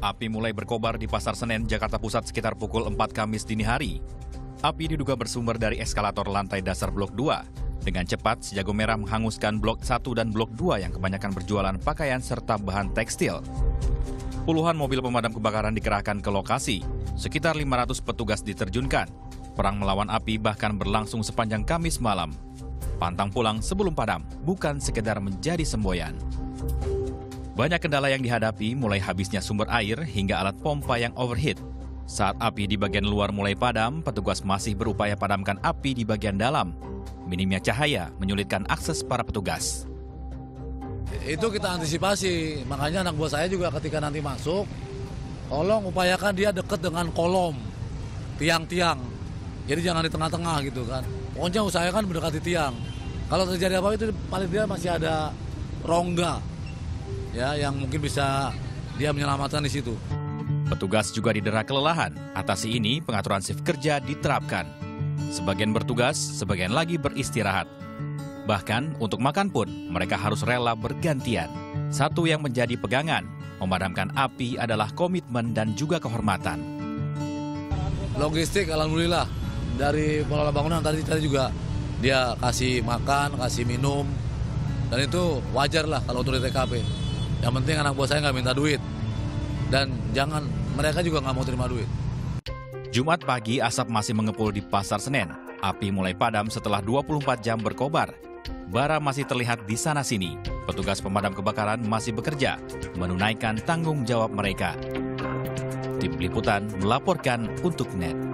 Api mulai berkobar di Pasar Senen, Jakarta Pusat sekitar pukul 4 Kamis dini hari. Api diduga bersumber dari eskalator lantai dasar Blok 2. Dengan cepat, si jago merah menghanguskan Blok 1 dan Blok 2 yang kebanyakan berjualan pakaian serta bahan tekstil. Puluhan mobil pemadam kebakaran dikerahkan ke lokasi. Sekitar 500 petugas diterjunkan. Perang melawan api bahkan berlangsung sepanjang Kamis malam. Pantang pulang sebelum padam, bukan sekedar menjadi semboyan. Banyak kendala yang dihadapi, mulai habisnya sumber air hingga alat pompa yang overheat. Saat api di bagian luar mulai padam, petugas masih berupaya padamkan api di bagian dalam. Minimnya cahaya menyulitkan akses para petugas. Itu kita antisipasi, makanya anak buah saya juga ketika nanti masuk, tolong upayakan dia dekat dengan kolom, tiang-tiang. Jadi jangan di tengah-tengah gitu kan. Pokoknya usahakan mendekati tiang. Kalau terjadi apa itu paling dia masih ada rongga ya yang mungkin bisa dia menyelamatkan di situ. Petugas juga didera kelelahan. Atasi ini, pengaturan shift kerja diterapkan. Sebagian bertugas, sebagian lagi beristirahat. Bahkan untuk makan pun, mereka harus rela bergantian. Satu yang menjadi pegangan, memadamkan api adalah komitmen dan juga kehormatan. Logistik, alhamdulillah dari pengelola bangunan tadi tadi juga dia kasih makan, kasih minum, dan itu wajar lah kalau untuk di TKP. Yang penting anak buah saya nggak minta duit. Dan jangan, mereka juga nggak mau terima duit. Jumat pagi, asap masih mengepul di Pasar Senen. Api mulai padam setelah 24 jam berkobar. Bara masih terlihat di sana-sini. Petugas pemadam kebakaran masih bekerja, menunaikan tanggung jawab mereka. Tim Liputan melaporkan untuk NET.